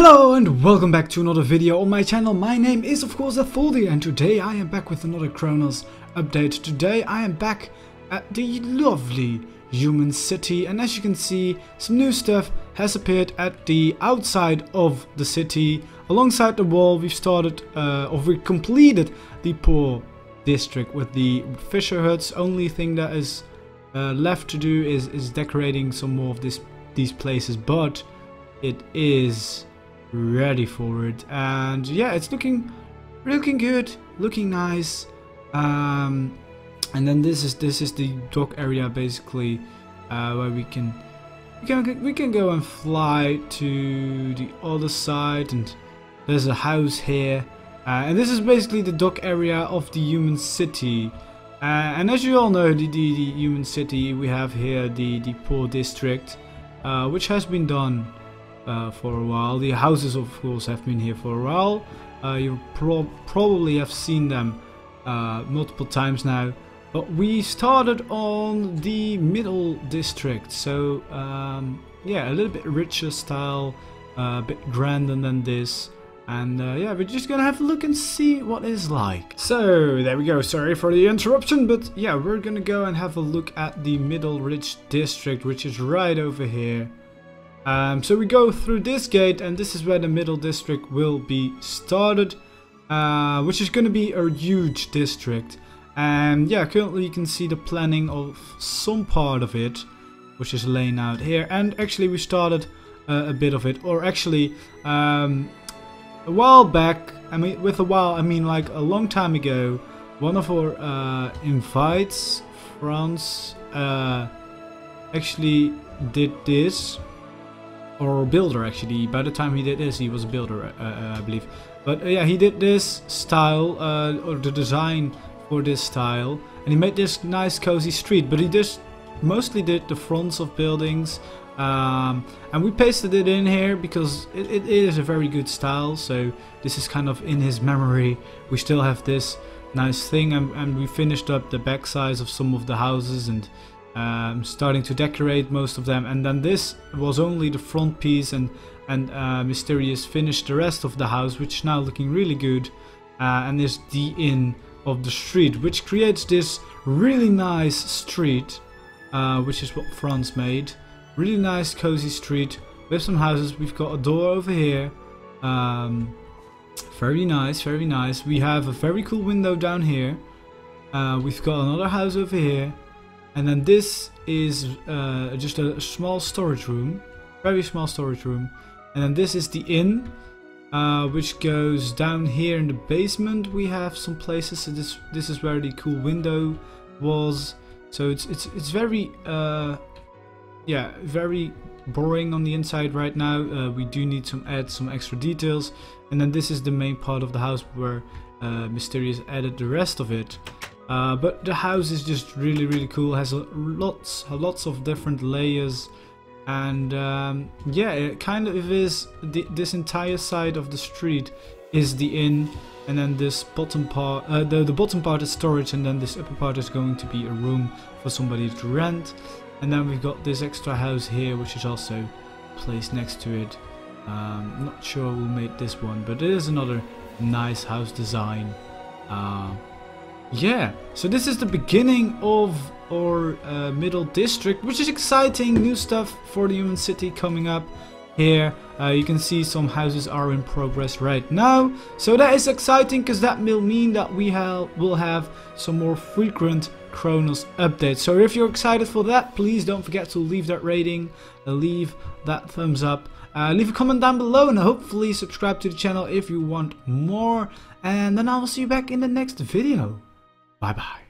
Hello and welcome back to another video on my channel. My name is of course Etholdir and today I am back with another Chronos update. Today I am back at the lovely human city and as you can see some new stuff has appeared at the outside of the city. Alongside the wall we've started uh, or we completed the poor district with the fisher huts. Only thing that is uh, left to do is, is decorating some more of this these places but it is ready for it. And yeah it's looking looking good looking nice. Um, and then this is this is the dock area basically uh, where we can we can we can go and fly to the other side. And there's a house here. Uh, and this is basically the dock area of the human city. Uh, and as you all know the, the, the, human city we have here the the poor district uh, which has been done uh, for a while. The houses, of course, have been here for a while. Uh, you pro probably have seen them uh, multiple times now. But we started on the middle district, so um, yeah, a little bit richer style, uh, a bit grander than this. And uh, yeah, we're just gonna have a look and see what it's like. So there we go, sorry for the interruption, but yeah, we're gonna go and have a look at the Middle Ridge District, which is right over here. Um, so we go through this gate and this is where the middle district will be started. Uh, which is going to be a huge district. And yeah, currently you can see the planning of some part of it. Which is laying out here. And actually we started uh, a bit of it. Or actually, um, a while back, I mean with a while I mean like a long time ago, one of our uh, invites, France, uh, actually did this or builder actually. By the time he did this, he was a builder, uh, uh, I believe. But uh, yeah, he did this style, uh, or the design for this style, and he made this nice cozy street. But he just mostly did the fronts of buildings, um, and we pasted it in here because it, it is a very good style. So this is kind of in his memory. We still have this nice thing, and, and we finished up the back sides of some of the houses and um, starting to decorate most of them. And then this was only the front piece and and uh, Mysterious finished the rest of the house which is now looking really good uh, and is the inn of the street which creates this really nice street uh, which is what Franz made. Really nice cozy street with some houses. We've got a door over here. Um, very nice very nice. We have a very cool window down here. Uh, we've got another house over here and then this is uh, just a small storage room. Very small storage room. And then this is the inn. Uh, which goes down here in the basement. We have some places. So this this is where the cool window was. So it's it's it's very uh, yeah very boring on the inside right now. Uh, we do need to add some extra details. And then this is the main part of the house where uh, Mysterious added the rest of it. Uh, but the house is just really really cool. Has lots lots of different layers. And um, yeah it kind of is the, this entire side of the street is the inn and then this bottom part uh, the, the bottom part is storage and then this upper part is going to be a room for somebody to rent. And then we've got this extra house here which is also placed next to it. Um, not sure who made this one but it is another nice house design. Uh, yeah, so this is the beginning of our uh, middle district, which is exciting. New stuff for the human city coming up here. Uh, you can see some houses are in progress right now. So that is exciting because that will mean that we have, will have some more frequent Chronos updates. So if you're excited for that, please don't forget to leave that rating, uh, leave that thumbs up. Uh, leave a comment down below and hopefully subscribe to the channel if you want more. And then I will see you back in the next video. 拜拜。